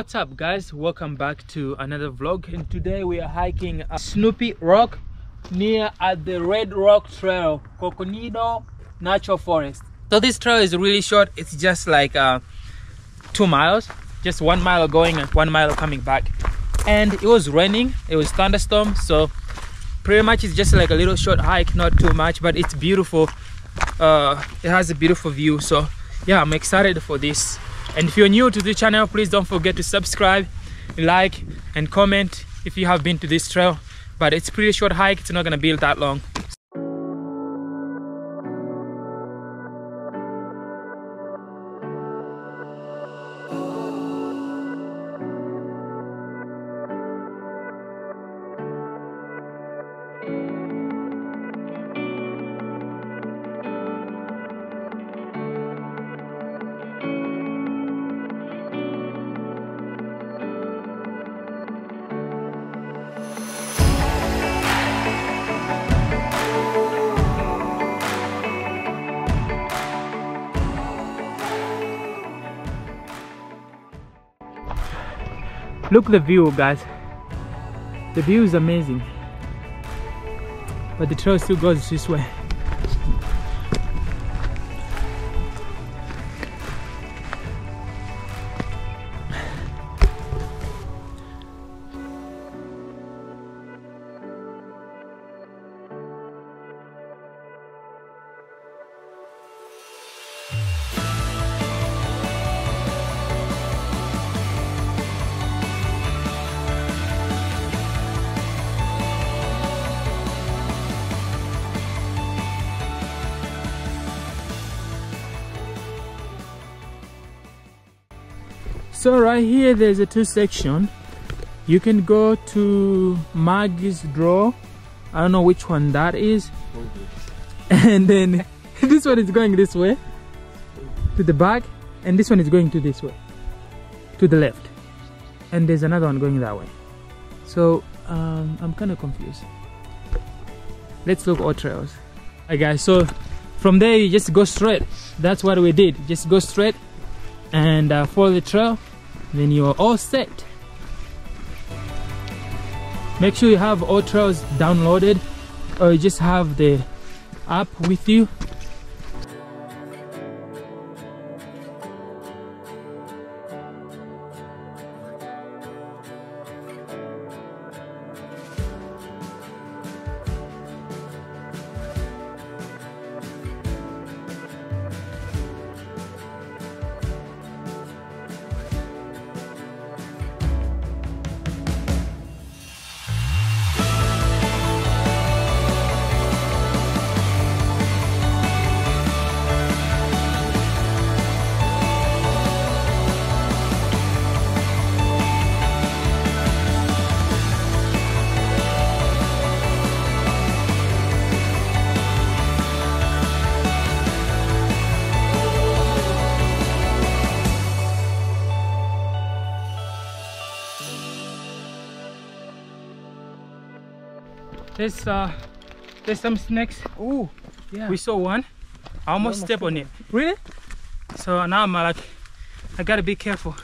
what's up guys? Welcome back to another vlog and today we are hiking snoopy rock near at the red rock trail coconino natural forest. So this trail is really short. It's just like uh, two miles just one mile going and one mile coming back. And it was raining it was thunderstorm so pretty much it's just like a little short hike not too much but it's beautiful. Uh, it has a beautiful view so yeah i'm excited for this and if you're new to the channel please don't forget to subscribe like and comment if you have been to this trail. But it's pretty short hike. It's not gonna be that long look the view guys. The view is amazing. But the trail still goes this way so right here there's a two section. You can go to Maggie's draw. I don't know which one that is. And then this one is going this way. To the back and this one is going to this way. To the left. And there's another one going that way. So um, I'm kind of confused. Let's look AllTrails. Alright guys so from there you just go straight. That's what we did. Just go straight and uh, follow the trail then you're all set. Make sure you have AllTrails downloaded or you just have the app with you There's uh there's some snakes. Oh, yeah. We saw one. I almost stepped on it. Really? So now I'm like I gotta be careful.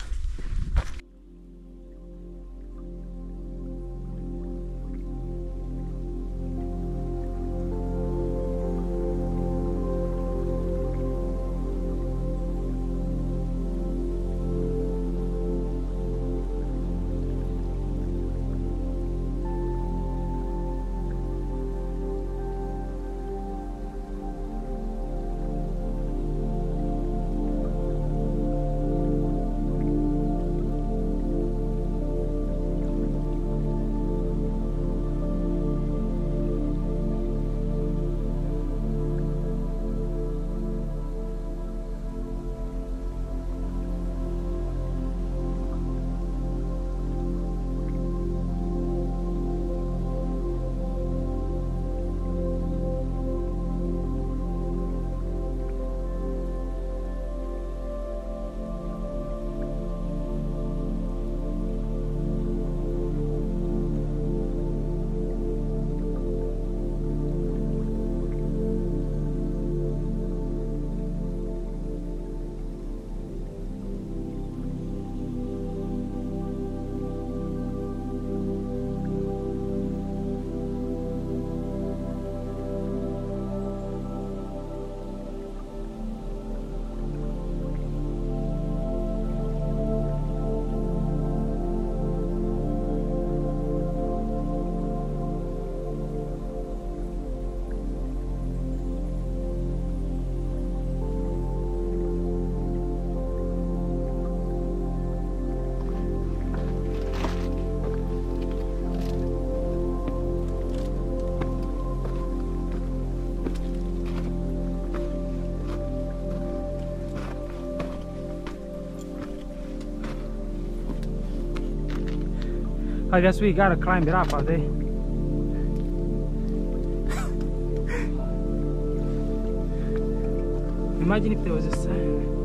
I guess we gotta climb it up out there. Imagine if there was a sign.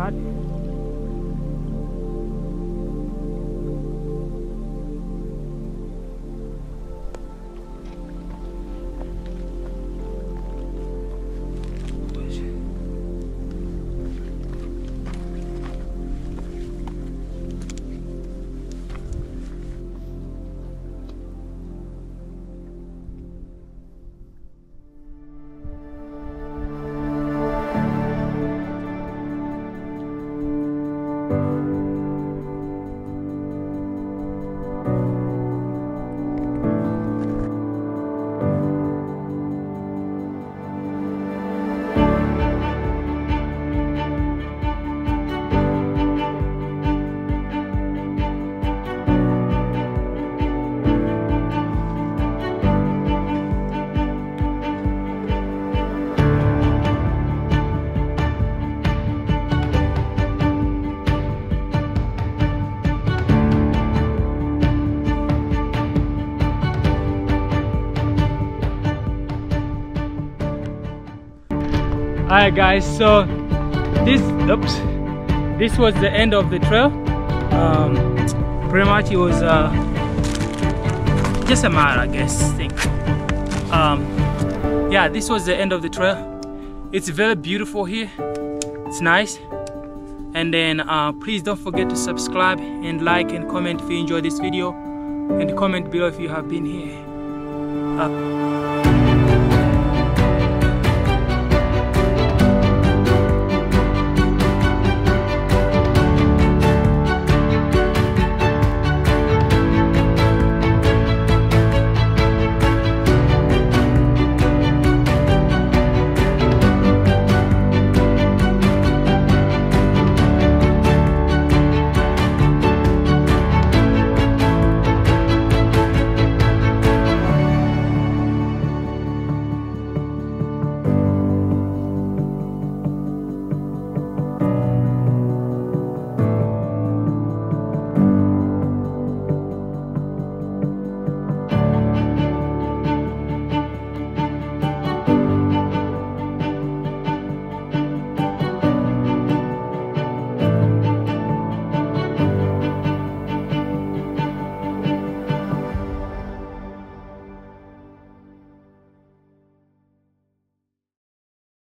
Is Alright guys, so this oops, this was the end of the trail. Um, pretty much it was uh, just a mile I guess thing. Um, yeah, this was the end of the trail. It's very beautiful here. It's nice. And then uh, please don't forget to subscribe and like and comment if you enjoyed this video and comment below if you have been here. Uh,